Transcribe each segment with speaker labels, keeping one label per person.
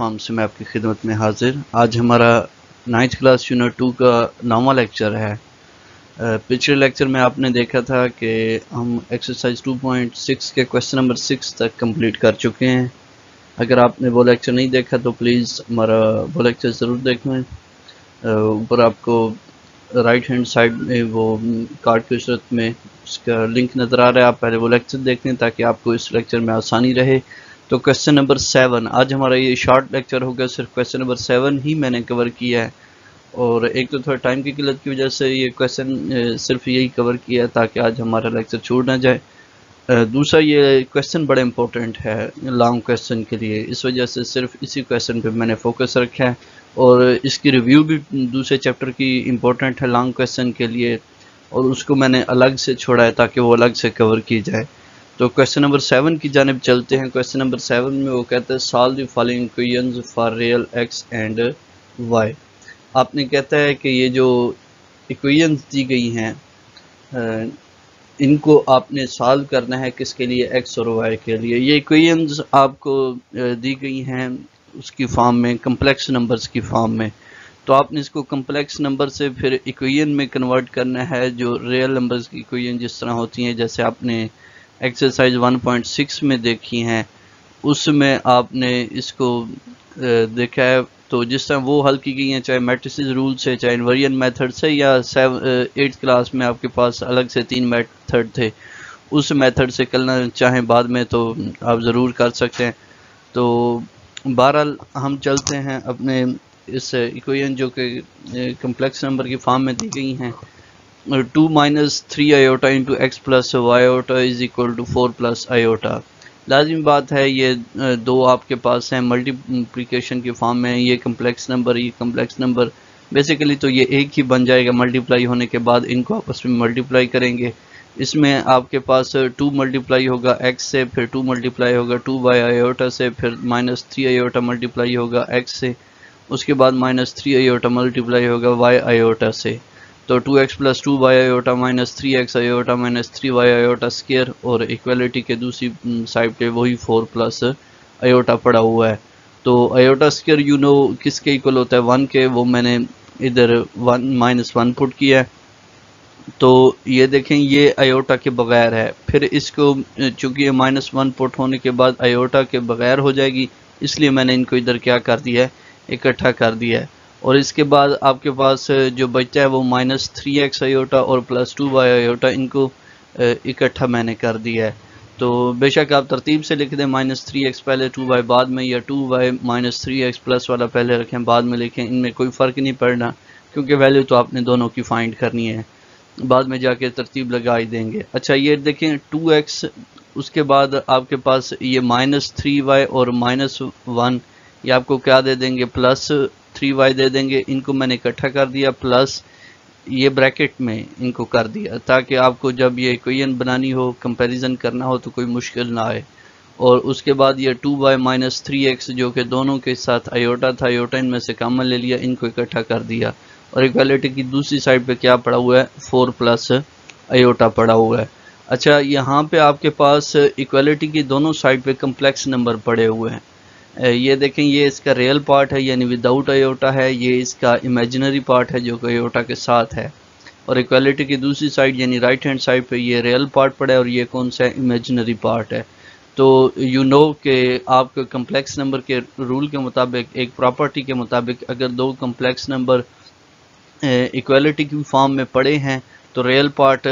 Speaker 1: Platform से मैं आपकी खिदमत में हाजिर। आज हमारा नाइन्थ क्लास यूनिट टू का नौवा लेक्चर है। पिछले लेक्चर में आपने देखा था कि हम एक्सरसाइज 2.6 के क्वेश्चन नंबर सिक्स तक कंप्लीट कर चुके हैं। अगर आपने वो लेक्चर नहीं देखा तो प्लीज़ हमारा वो लेक्चर ज़रूर देखें ऊपर आपको राइट हैंड साइड में वो कार्ड की सूरत में उसका लिंक नज़र आ रहा है। आप पहले वो लेक्चर देख ताकि आपको इस लेक्चर में आसानी रहे। तो क्वेश्चन नंबर सेवन आज हमारा ये शॉर्ट लेक्चर होगा सिर्फ़ क्वेश्चन नंबर सेवन ही मैंने कवर किया है। और एक तो थोड़ा टाइम की किल्लत की वजह से ये क्वेश्चन सिर्फ़ यही कवर किया है ताकि आज हमारा लेक्चर छूट ना जाए। दूसरा ये क्वेश्चन बड़ा इंपॉर्टेंट है लॉन्ग क्वेश्चन के लिए। इस वजह से सिर्फ़ इसी क्वेश्चन पे मैंने फोकस रखा है। और इसकी रिव्यू भी दूसरे चैप्टर की इम्पोर्टेंट है लॉन्ग क्वेश्चन के लिए। और उसको मैंने अलग से छोड़ा है ताकि वो अलग से कवर की जाए। तो क्वेश्चन नंबर सेवन की जानब चलते हैं। क्वेश्चन नंबर सेवन में वो कहते हैं solve the following for real x and y आपने कहता है कि ये जो इक्वेशंस दी गई हैं इनको आपने सॉल्व करना है किसके लिए? एक्स और वाई के लिए। ये इक्वेशंस आपको दी गई हैं उसकी फॉर्म में कम्प्लेक्स नंबर्स की फॉर्म में। तो आपने इसको कम्प्लेक्स नंबर से फिर इक्वेशन में कन्वर्ट करना है, जो रियल नंबर्स की इक्वेशन जिस तरह होती हैं, जैसे आपने एक्सरसाइज 1.6 में देखी हैं। उसमें आपने इसको देखा है तो जिस तरह वो हल की गई हैं, चाहे मैट्रिस रूल से, चाहे इन्वरियन मेथड से, या एट्थ क्लास में आपके पास अलग से तीन मेथड थे, उस मेथड से करना चाहें बाद में तो आप ज़रूर कर सकते हैं। तो बहरहाल हम चलते हैं अपने इस इक्वेशन जो कि कम्प्लेक्स नंबर की फॉर्म में दी गई हैं। Two minus three iota into x plus y iota is equal to four plus iota. लाजमी बात है, ये दो आपके पास हैं, मल्टीप्लिकेशन के फॉर्म में ये कम्प्लेक्स नंबर ये कम्प्लेक्स नंबर बेसिकली तो ये एक ही बन जाएगा मल्टीप्लाई होने के बाद, इनको आपस में मल्टीप्लाई करेंगे। इसमें आपके पास टू मल्टीप्लाई होगा एक्स से, फिर टू मल्टीप्लाई होगा, टू बाई आयोटा से, फिर माइनस थ्री आयोटा मल्टीप्लाई होगा एक्स से, उसके बाद माइनस थ्री आयोटा मल्टीप्लाई होगा वाई आयोटा से। तो two x plus two y iota minus three x iota minus three y iota square और इक्वलिटी के दूसरी साइड पे वही फोर प्लस आयोटा पड़ा हुआ है। तो आयोटा स्केयर यू नो किसके इक्वल होता है? वन के, वो मैंने इधर वन माइनस वन पुट किया है। तो ये देखें, ये आयोटा के बगैर है। फिर इसको, चूँकि ये माइनस वन पुट होने के बाद आयोटा के बगैर हो जाएगी, इसलिए मैंने इनको इधर क्या कर दिया है? इकट्ठा कर दिया है। और इसके बाद आपके पास जो बच्चा है वो माइनस थ्री एक्स आयोटा और प्लस टू वाई आयोटा, इनको इकट्ठा मैंने कर दिया है। तो बेशक आप तरतीब से लिख दें, माइनस थ्री एक्स पहले टू वाई बाद में, या two y minus three x plus वाला पहले रखें, बाद में लिखें, इनमें कोई फ़र्क नहीं पड़ना, क्योंकि वैल्यू तो आपने दोनों की फाइंड करनी है। बाद में जाके तरतीब लगा ही देंगे। अच्छा ये देखें, टू एक्स, उसके बाद आपके पास ये माइनस थ्री वाई और माइनस वन, ये आपको क्या दे देंगे, प्लस थ्री वाई दे देंगे, इनको मैंने इकट्ठा कर दिया प्लस ये ब्रैकेट में इनको कर दिया, ताकि आपको जब ये इक्वेशन बनानी हो कंपैरिजन करना हो तो कोई मुश्किल ना आए। और उसके बाद ये two y minus three x जो कि दोनों के साथ आयोटा था आयोटा इनमें से कामन ले लिया, इनको इकट्ठा कर दिया। और इक्वालिटी की दूसरी साइड पे क्या पड़ा हुआ है? फोर प्लस आयोटा पड़ा हुआ है। अच्छा यहाँ पे आपके पास इक्वालिटी की दोनों साइड पे कम्प्लेक्स नंबर पड़े हुए हैं। ये देखें, ये इसका रियल पार्ट है, यानी विदाउट आयोटा है, ये इसका इमेजिनरी पार्ट है जो कि आयोटा के साथ है। और इक्वालिटी की दूसरी साइड यानी राइट हैंड साइड पे ये रियल पार्ट पड़ा है और ये कौन सा इमेजिनरी पार्ट है। तो यू नो कि आपके कम्प्लेक्स नंबर के रूल के मुताबिक, एक प्रॉपर्टी के मुताबिक, अगर दो कम्प्लेक्स नंबर इक्वालिटी की फॉर्म में पड़े हैं तो रियल पार्ट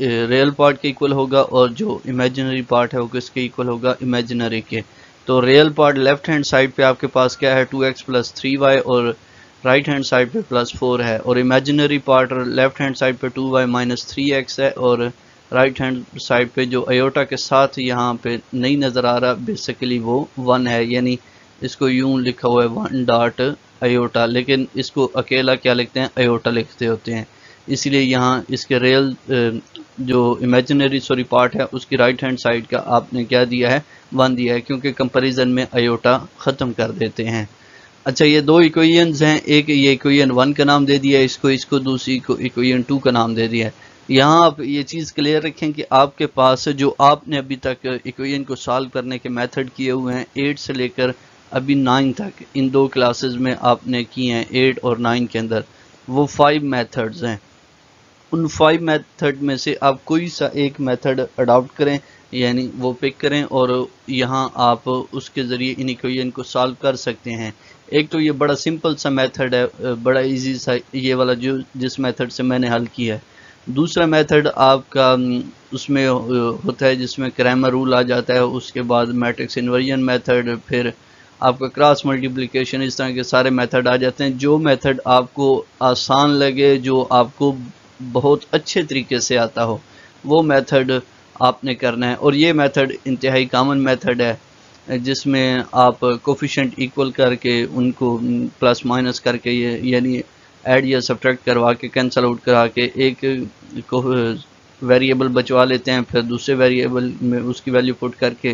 Speaker 1: रियल पार्ट के इक्वल होगा और जो इमेजिनरी पार्ट है वो किसके इक्वल होगा? इमेजिनरी के। तो real part left hand side पे आपके पास क्या है? Two x plus three y और राइट हैंड साइड पे प्लस फोर है। और imaginary part left hand side पे two y minus three x है और राइट हैंड साइड पे जो अयोटा के साथ यहाँ पे नहीं नज़र आ रहा बेसिकली वो वन है। यानी इसको यूँ लिखा हुआ है वन डॉट अयोटा लेकिन इसको अकेला क्या लिखते हैं? अयोटा लिखते होते हैं। इसलिए यहाँ इसके रियल जो इमेजिनरी सॉरी पार्ट है, उसकी राइट हैंड साइड का आपने क्या दिया है? वन दिया है, क्योंकि कंपैरिजन में अयोटा ख़त्म कर देते हैं। अच्छा ये दो इक्वेशंस हैं, एक ये इक्वेशन वन का नाम दे दिया, इसको इसको दूसरी को इक्वेशन टू का नाम दे दिया है। यहाँ आप ये चीज़ क्लियर रखें कि आपके पास जो आपने अभी तक इक्वेशन को सॉल्व करने के मेथड किए हुए हैं एट से लेकर अभी नाइन तक, इन दो क्लासेस में आपने किए हैं एट और नाइन के अंदर, वो फाइव मेथड्स हैं। उन फाइव मेथड में से आप कोई सा एक मेथड अडॉप्ट करें यानी वो पिक करें और यहाँ आप उसके ज़रिए इन इक्वेशन को सॉल्व कर सकते हैं। एक तो ये बड़ा सिंपल सा मेथड है, बड़ा इजी सा ये वाला जो, जिस मेथड से मैंने हल किया है। दूसरा मेथड आपका उसमें होता है जिसमें क्रैमर रूल आ जाता है, उसके बाद मैट्रिक्स इन्वर्जन मेथड फिर आपका क्रॉस मल्टीप्लिकेशन इस तरह के सारे मेथड आ जाते हैं। जो मेथड आपको आसान लगे, जो आपको बहुत अच्छे तरीके से आता हो, वो मेथड आपने करना है। और ये मेथड इंतहाई कामन मेथड है, जिसमें आप कोफिशेंट इक्वल करके उनको प्लस माइनस करके ये, यानी ऐड या सब्ट्रैक्ट करवा के कैंसिल आउट करा के एक वेरिएबल बचवा लेते हैं, फिर दूसरे वेरिएबल में उसकी वैल्यू पुट करके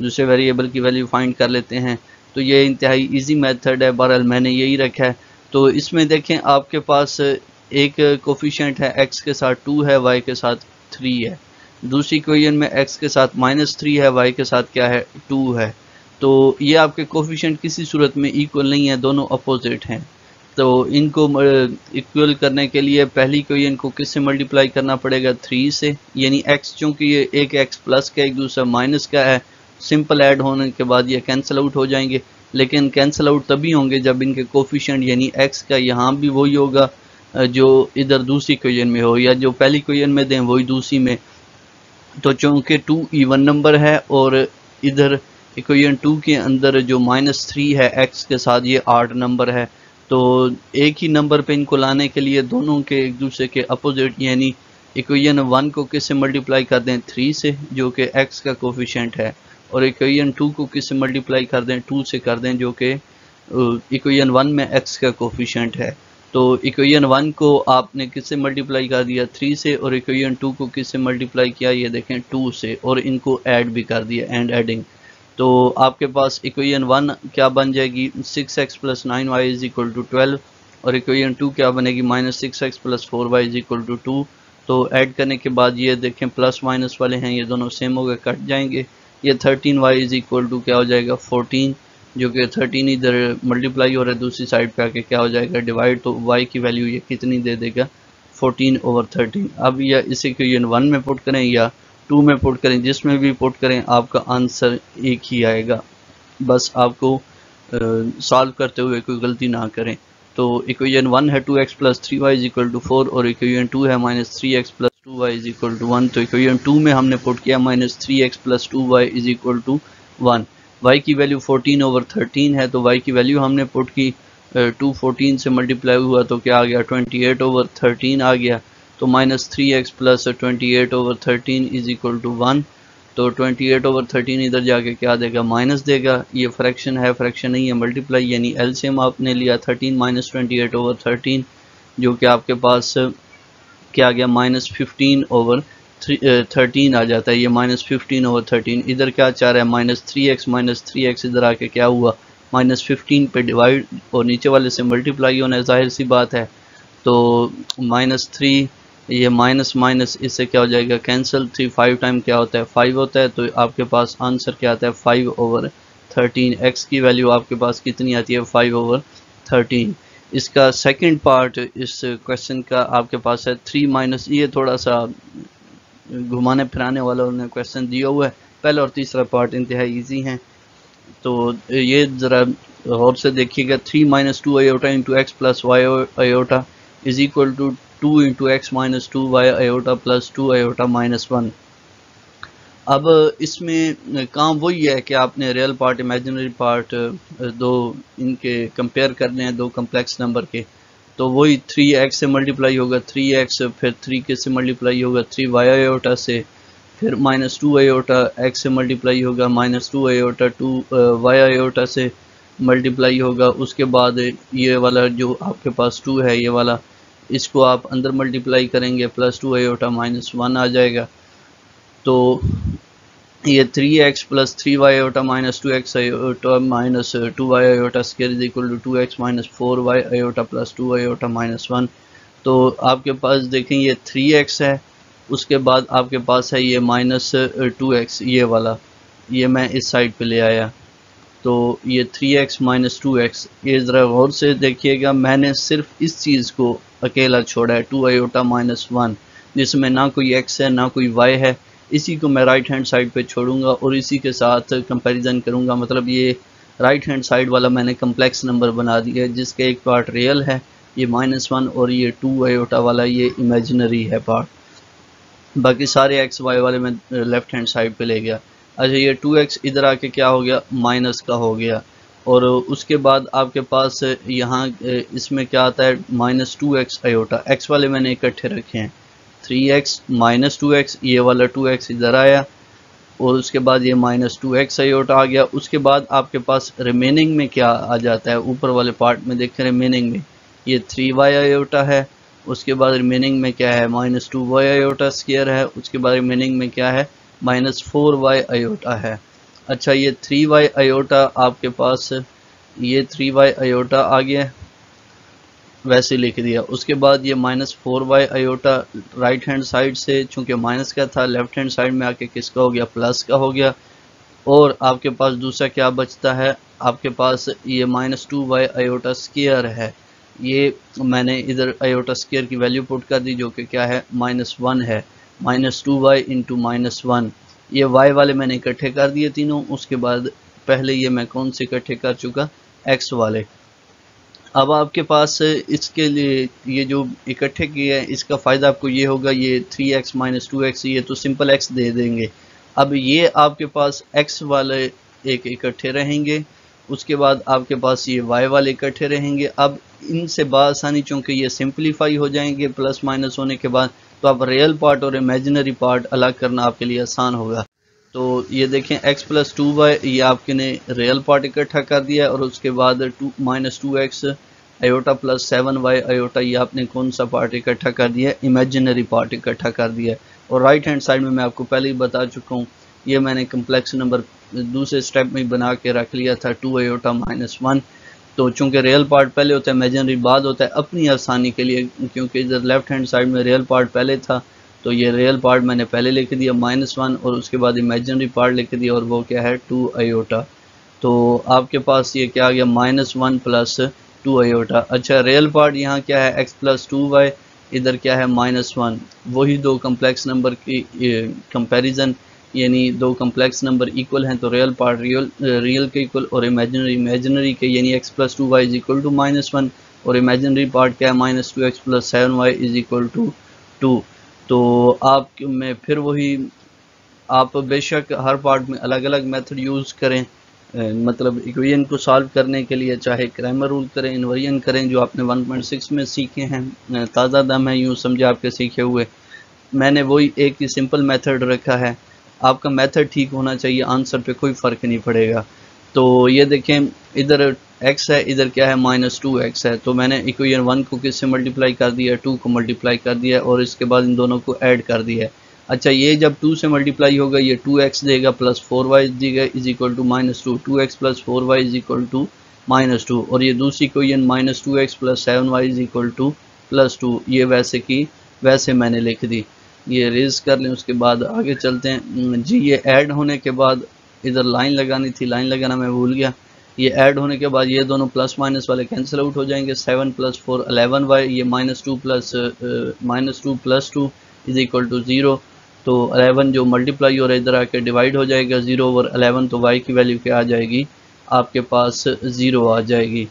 Speaker 1: दूसरे वेरिएबल की वैल्यू फाइंड कर लेते हैं। तो ये इंतहाई इजी मेथड है, बहरहाल मैंने यही रखा है। तो इसमें देखें, आपके पास एक कोफिशेंट है एक्स के साथ टू है वाई के साथ थ्री है। दूसरी इक्वेशन में एक्स के साथ माइनस थ्री है वाई के साथ क्या है? टू है। तो ये आपके कोफिशेंट किसी सूरत में इक्वल नहीं है, दोनों अपोजिट हैं। तो इनको इक्वल करने के लिए पहली इक्वेशन को किससे मल्टीप्लाई करना पड़ेगा? थ्री से। यानी एक्स चूँकि ये एक एक्स प्लस का, एक दूसरा माइनस का है सिंपल ऐड होने के बाद ये कैंसिल आउट हो जाएँगे। लेकिन कैंसिल आउट तभी होंगे जब इनके कोफिशेंट यानी एक्स का, यहाँ भी वही होगा जो इधर दूसरी इक्वेशन में हो, या जो पहली इक्वेशन में दें, वही दूसरी में। तो चूँकि टू इवन नंबर है और इधर इक्वेशन टू के अंदर जो माइनस थ्री है एक्स के साथ ये आठ नंबर है तो एक ही नंबर पे इनको लाने के लिए दोनों के एक दूसरे के अपोजिट यानी इक्वेशन वन को किससे मल्टीप्लाई कर दें? थ्री से, जो कि एक्स का कोफिशेंट है, और इक्वेशन टू को किससे मल्टीप्लाई कर दें? टू से कर दें, जो कि इक्वेशन वन में एक्स का कोफिशेंट है। तो इक्वेशन वन को आपने किससे मल्टीप्लाई कर दिया? थ्री से और इक्वेशन टू को किससे मल्टीप्लाई किया? ये देखें टू से और इनको ऐड भी कर दिया एंड एडिंग तो आपके पास इक्वेशन वन क्या बन जाएगी? Six x plus nine y is equal to twelve और इक्वेशन टू क्या बनेगी? Minus six x plus four y is equal to two तो ऐड करने के बाद ये देखें प्लस माइनस वाले हैं, ये दोनों सेम हो गए, कट जाएँगे। ये thirteen y is equal to क्या हो जाएगा? फोर्टीन जो कि थर्टीन इधर मल्टीप्लाई हो रहा है, दूसरी साइड पे आके क्या हो जाएगा? डिवाइड तो वाई की वैल्यू ये कितनी दे देगा? फोर्टीन ओवर थर्टीन अब या इसे क्वेश्चन वन में पुट करें या टू में पुट करें? जिसमें भी पुट करें, आपका आंसर एक ही आएगा। बस आपको सॉल्व करते हुए कोई गलती ना करें। तो इक्वेशन वन है two x plus three y is equal to four और इक्वेशन टू है minus three x plus two y is equal to one तो इक्वेशन टू में हमने पुट किया minus three x plus two y is equal to one y की value fourteen over thirteen है तो y की value हमने पुट की टू फोर्टीन से मल्टीप्लाई हुआ तो क्या आ गया? ट्वेंटी एट ओवर थर्टीन आ गया। तो minus three x plus twenty eight over thirteen is equal to one तो ट्वेंटी एट ओवर थर्टीन इधर जाके क्या देगा? माइनस देगा। ये फ्रैक्शन है फ्रैक्शन नहीं है मल्टीप्लाई यानी एलसीएम आपने लिया thirteen minus twenty over thirteen जो कि आपके पास, क्या आ गया? माइनस फिफ्टीन ओवर थर्टीन आ जाता है, ये माइनस फिफ्टीन ओवर थर्टीन इधर क्या चाह रहा है minus three x minus three x इधर आके क्या हुआ? माइनस फिफ्टीन पे डिवाइड और नीचे वाले से मल्टीप्लाई होना है, ज़ाहिर सी बात है। तो माइनस थ्री ये माइनस माइनस इससे क्या हो जाएगा? कैंसिल थ्री फाइव टाइम क्या होता है? फाइव होता है तो आपके पास आंसर क्या आता है? फाइव ओवर थर्टीन एक्स की वैल्यू आपके पास कितनी आती है? फाइव ओवर थर्टीन इसका सेकंड पार्ट इस क्वेश्चन का आपके पास है थ्री माइनस ये थोड़ा सा घुमाने फिराने वाला उन्होंने क्वेश्चन दिया हुआ है। पहला और तीसरा पार्ट इंतहाई ईजी हैं। तो ये ज़रा और से देखिएगा three minus two iota into x plus y iota is equal to two into x minus two y iota plus two iota minus one अब इसमें काम वही है कि आपने रियल पार्ट इमेजिनरी पार्ट दो इनके कंपेयर करने हैं दो कम्प्लेक्स नंबर के। तो वही थ्री एक्स से मल्टीप्लाई होगा थ्री एक्स फिर थ्री के से मल्टीप्लाई होगा थ्री वाई आयोटा से, फिर माइनस टू आयोटा एक्स से मल्टीप्लाई होगा minus two iota two y iota से मल्टीप्लाई होगा, उसके बाद ये वाला जो आपके पास टू है, ये वाला, इसको आप अंदर मल्टीप्लाई करेंगे plus two iota minus one आ जाएगा। तो ये three x plus three y iota minus two x iota minus two y iota square is equal to two x minus four y iota plus two iota minus one तो आपके पास देखें ये three x है, उसके बाद आपके पास है ये माइनस टू एक्स ये वाला। ये मैं इस साइड पे ले आया। तो ये three x minus two x ये ज़रा गौर से देखिएगा, मैंने सिर्फ़ इस चीज़ को अकेला छोड़ा है टू आयोटा माइनस वन जिसमें ना कोई एक्स है, ना कोई वाई है। इसी को मैं राइट हैंड साइड पे छोड़ूँगा और इसी के साथ कंपैरिजन करूँगा। मतलब ये राइट हैंड साइड वाला मैंने कम्प्लेक्स नंबर बना दिया है, जिसका एक पार्ट रियल है, ये माइनस वन और ये टू आयोटा वाला ये इमेजिनरी है पार्ट बाकी सारे एक्स वाई वाले मैं लेफ़्ट हैंड साइड पे ले गया। अच्छा ये टू एक्स इधर आके क्या हो गया? माइनस का हो गया। और उसके बाद आपके पास यहाँ, इसमें क्या आता है? Minus two x iota x वाले मैंने इकट्ठे रखे हैं। Three x minus two x ये वाला टू एक्स इधर आया, और उसके बाद ये माइनस टू एक्स आयोटा आ गया। उसके बाद आपके पास रिमेनिंग में क्या आ जाता है? ऊपर वाले पार्ट में देखें रिमेनिंग में। ये थ्री वाई आयोटा है, उसके बाद रिमेनिंग में क्या है? Minus two y iota square है, उसके बाद रिमेनिंग में क्या है? माइनस फोर वाई आयोटा है। अच्छा ये थ्री वाई आयोटा आपके पास, ये थ्री वाई आयोटा आ गया। वैसे लिख दिया। उसके बाद ये minus four y iota right hand side से, चूँकि माइनस का था लेफ़्ट हैंड साइड में आके किसका हो गया? प्लस का हो गया। और आपके पास दूसरा क्या बचता है? आपके पास ये minus two y iota square है। ये मैंने इधर आयोटा स्केयर की वैल्यू पुट कर दी, जो कि क्या है? माइनस वन है। Minus two y into minus one ये वाई वाले मैंने इकट्ठे कर दिए तीनों। उसके बाद पहले ये मैं कौन से इकट्ठे कर चुका? एक्स वाले। अब आपके पास इसके लिए, ये जो इकट्ठे किए हैं, इसका फ़ायदा आपको ये होगा, ये three x minus two x ये तो सिंपल एक्स दे देंगे। अब ये आपके पास एक्स वाले एक इकट्ठे रहेंगे, उसके बाद आपके पास ये वाई वाले इकट्ठे रहेंगे। अब इनसे बासानी चूँकि ये सिंप्लीफाई हो जाएँगे प्लस माइनस होने के बाद तो आप रियल पार्ट और इमेजिनरी पार्ट अलग करना आपके लिए आसान होगा। तो ये देखें, x प्लस टू वाई ये आपके ने रियल पार्ट इकट्ठा कर दिया और उसके बाद two minus two x iota plus seven y iota ये आपने कौन सा पार्ट इकट्ठा कर दिया है? इमेजिनरी पार्ट इकट्ठा कर दिया है। और राइट हैंड साइड में मैं आपको पहले ही बता चुका हूँ, ये मैंने कम्प्लेक्स नंबर दूसरे स्टेप में बना के रख लिया था टू आयोटा माइनस वन तो चूँकि रियल पार्ट पहले होता है इमेजनरी बाद होता है, अपनी आसानी के लिए, क्योंकि इधर लेफ़्ट हैंड साइड में रियल पार्ट पहले था तो ये रियल पार्ट मैंने पहले लिख दिया माइनस वन और उसके बाद इमेजनरी पार्ट लिख दिया, और वो क्या है? टू आयोटा तो आपके पास ये क्या आ गया? Minus one plus two iota अच्छा रियल पार्ट यहाँ क्या है? एक्स प्लस टू वाई इधर क्या है? माइनस वन वही दो कम्प्लेक्स नंबर की कंपैरिजन यानी दो कम्प्लेक्स नंबर इक्वल हैं तो रियल पार्ट रियल रियल के इक्वल और इमेजिनरी इमेजिनरी के, यानी x plus two y is equal to minus one और इमेजिनरी पार्ट क्या है? Minus two x plus seven y is equal to two तो आप, में फिर वही, आप बेशक हर पार्ट में अलग अलग मेथड यूज़ करें मतलब इक्वेशन को सॉल्व करने के लिए, चाहे क्रैमर रूल करें इन्वर्जन करें, जो आपने 1.6 में सीखे हैं ताज़ा दम है यूँ समझे आपके सीखे हुए। मैंने वही एक ही सिंपल मेथड रखा है। आपका मेथड ठीक होना चाहिए आंसर पे कोई फ़र्क नहीं पड़ेगा। तो ये देखें, इधर x है, इधर क्या है माइनस टू एक्स है। तो मैंने इक्वेशन वन को किससे मल्टीप्लाई कर दिया टू को मल्टीप्लाई कर दिया और इसके बाद इन दोनों को ऐड कर दिया अच्छा ये जब टू से मल्टीप्लाई होगा ये टू एक्स देगा प्लस फोर वाई देगा is equal to minus two two x plus four y is equal to minus two और ये दूसरी equation minus two x plus seven y is equal to plus two ये वैसे की, वैसे मैंने लिख दी। ये रेज कर लें, उसके बाद आगे चलते हैं। जी, ये ऐड होने के बाद इधर लाइन लगानी थी, लाइन लगाना मैं भूल गया। ये ऐड होने के बाद ये दोनों प्लस माइनस वाले कैंसिल आउट हो जाएँगे। Seven plus four eleven y ये minus two plus minus two plus two is equal to zero तो अलेवन जो मल्टीप्लाई हो रहा है, इधर आके डिवाइड हो जाएगा। ज़ीरो ओवर अलेवन तो वाई की वैल्यू क्या आ जाएगी? आपके पास ज़ीरो आ जाएगी।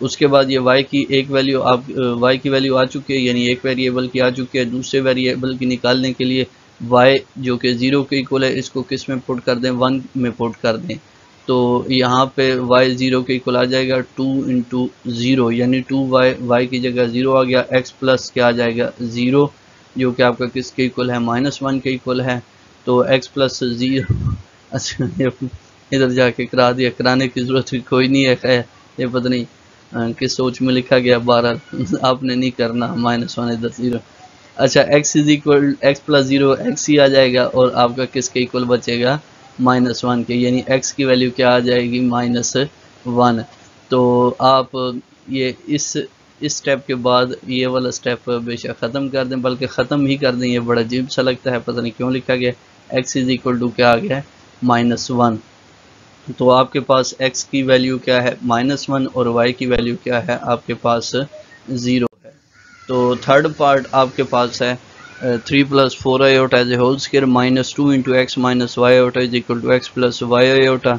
Speaker 1: उसके बाद ये वाई की एक वैल्यू आप वाई की वैल्यू आ चुकी है, यानी एक वेरिएबल की आ चुकी है। दूसरे वेरिएबल की निकालने के लिए y जो कि ज़ीरो के इक्वल है, इसको किसमें पुट कर दें? वन में पुट कर दें। तो यहाँ पे y ज़ीरो के इक्वल आ जाएगा टू इंटू ज़ीरो यानी टू वाई वाई की जगह ज़ीरो आ गया, x प्लस क्या आ जाएगा? ज़ीरो जो कि आपका किसके इक्वल है? माइनस वन के इक्वल है। तो x प्लस ज़ीरो अच्छा इधर जाके करा दिया। कराने की ज़रूरत कोई नहीं है ये पता नहीं किस सोच में लिखा गया बारह। आपने नहीं करना माइनस वन इधर ज़ीरो अच्छा x is equal x plus zero x ही आ जाएगा और आपका किसके इक्वल बचेगा? माइनस वन के, यानी एक्स की वैल्यू क्या आ जाएगी? माइनस वन तो आप ये इस इस स्टेप के बाद ये वाला स्टेप बेशक ख़त्म कर दें, बल्कि ख़त्म ही कर दें, ये बड़ा अजीब सा लगता है, पता नहीं क्यों लिखा गया। एक्स इज़ इक्वल टू क्या आ गया? माइनस वन तो आपके पास x की वैल्यू क्या है? माइनस वन और y की वैल्यू क्या है? आपके पास ज़ीरो तो थर्ड पार्ट आपके पास है three plus four iota as a whole square minus two into x minus y iota is equal to x plus y iota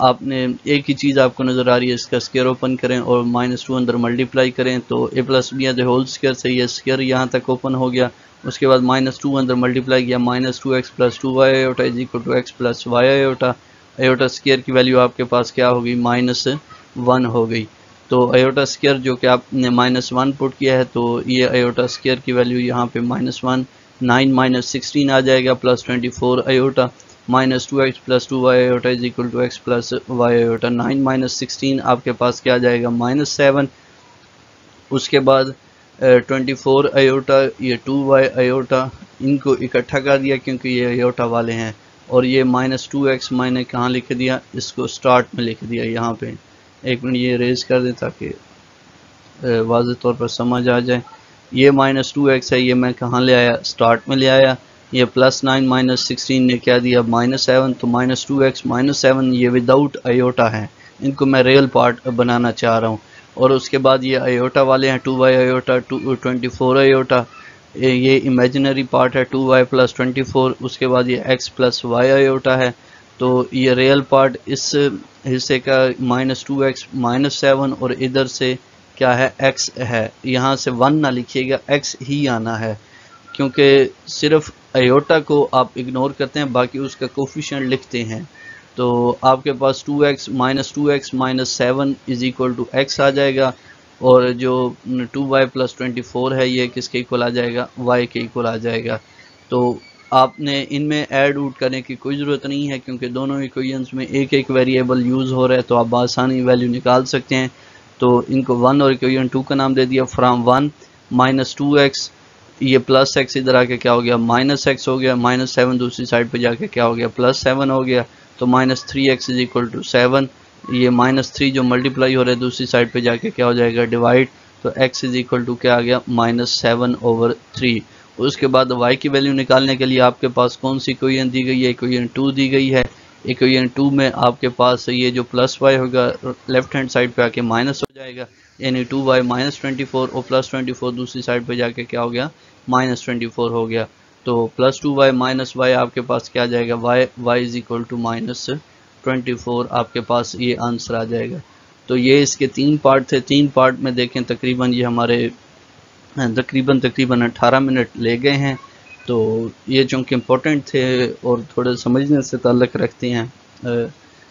Speaker 1: आपने एक ही चीज़ आपको नज़र आ रही है, इसका स्केयर ओपन करें और माइनस टू अंदर मल्टीप्लाई करें तो a plus b as a whole square से ये स्केयर यहाँ तक ओपन हो गया। उसके बाद माइनस टू अंदर मल्टीप्लाई किया minus two x plus two y iota is equal to x plus y iota iota square की वैल्यू आपके पास क्या होगी? माइनस वन हो गई। तो अयोटा स्केयर जो कि आपने माइनस वन पुट किया है तो ये अयोटा स्केयर की वैल्यू यहाँ पे minus one nine minus sixteen आ जाएगा plus twenty four iota minus two X plus two Y iota is equal to X plus Y iota nine minus sixteen आपके पास क्या आ जाएगा माइनस सेवन उसके बाद ट्वेंटी फोर अयोटा ये two Y iota इनको इकट्ठा कर दिया क्योंकि ये अयोटा वाले हैं, और ये माइनस टू एक्स मैंने कहाँ लिख दिया, इसको स्टार्ट में लिख दिया यहाँ पे। एक मिनट ये रेज कर दें ताकि वाज तौर पर समझ आ जाए। ये माइनस टू एक्स है, ये मैं कहाँ ले आया? स्टार्ट में ले आया। ये प्लस नाइन माइनस सिक्सटीन ने क्या दिया? माइनस सेवन तो minus two x minus seven ये विदाउट अयोटा है। इनको मैं रियल पार्ट बनाना चाह रहा हूँ। और उसके बाद ये अयोटा वाले हैं two by iota two twenty four iota ये इमेजिनरी पार्ट है two y plus twenty four उसके बाद ये एक्स प्लस वाई आयोटा है। तो ये रियल पार्ट इस हिस्से का minus two x minus seven और इधर से क्या है? एक्स है। यहाँ से वन ना लिखिएगा एक्स ही आना है। क्योंकि सिर्फ़ अयोटा को आप इग्नोर करते हैं, बाकी उसका कोफिशेंट लिखते हैं। तो आपके पास two x minus two x minus seven is equal to x आ जाएगा। और जो two y plus twenty four है, ये किसके इक्वल आ जाएगा? वाई के इक्वल आ जाएगा। तो आपने इनमें ऐड उड करने की कोई ज़रूरत नहीं है, क्योंकि दोनों इक्वेशंस में एक एक वेरिएबल यूज़ हो रहा है तो आप आसानी वैल्यू निकाल सकते हैं। तो इनको वन और इक्वेशन टू का नाम दे दिया from one minus two x ये प्लस एक्स इधर आके क्या हो गया? माइनस एक्स हो गया माइनस सेवन दूसरी साइड पे जाके क्या हो गया? प्लस सेवन हो गया तो minus three x is equal to seven ये माइनस थ्री जो मल्टीप्लाई हो रहा है दूसरी साइड पे जाके क्या हो जाएगा? डिवाइड तो एक्स इज़ इक्वल टू क्या आ गया? माइनस सेवन ओवर थ्री उसके बाद y की वैल्यू निकालने के लिए आपके पास कौन सी इक्वेशन दी गई है? इक्वेशन टू दी गई है। इक्वेशन टू में आपके पास ये जो प्लस वाई होगा लेफ़्ट हैंड साइड पे आके माइनस हो जाएगा। यानी two y minus twenty four और प्लस ट्वेंटी फोर दूसरी साइड पे जाके क्या हो गया? माइनस ट्वेंटी फोर हो गया। तो plus two y minus y आपके पास क्या आ जाएगा? Y y is equal to minus twenty four आपके पास ये आंसर आ जाएगा। तो ये इसके तीन पार्ट थे। तीन पार्ट में देखें, तकरीबन ये हमारे तकरीबन तकरीबन अट्ठारह मिनट ले गए हैं। तो ये चूँकि इम्पोर्टेंट थे और थोड़े समझने से ताल्लक रखते हैं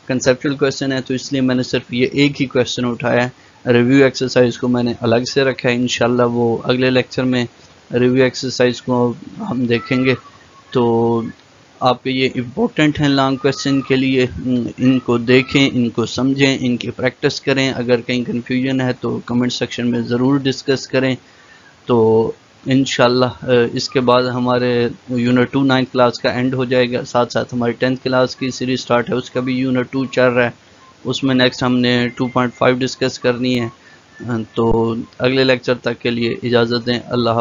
Speaker 1: कंसेप्चुअल क्वेश्चन है तो इसलिए मैंने सिर्फ़ ये एक ही क्वेश्चन उठाया है। रिव्यू एक्सरसाइज को मैंने अलग से रखा है इन वो अगले लेक्चर में रिव्यू एक्सरसाइज को हम देखेंगे। तो आपके ये इम्पोर्टेंट हैं लॉन्ग क्वेश्चन के लिए इनको देखें, इनको समझें, इनकी प्रैक्टिस करें। अगर कहीं कन्फ्यूज़न है तो कमेंट सेक्शन में ज़रूर डिस्कस करें। तो इन इसके बाद हमारे यूनिट टू नाइन्थ क्लास का एंड हो जाएगा। साथ साथ हमारी टेंथ क्लास की सीरीज़ स्टार्ट है, उसका भी यूनिट टू चल रहा है। उसमें नेक्स्ट हमने 2.5 डिस्कस करनी है। तो अगले लेक्चर तक के लिए इजाज़त दें। अल्लाह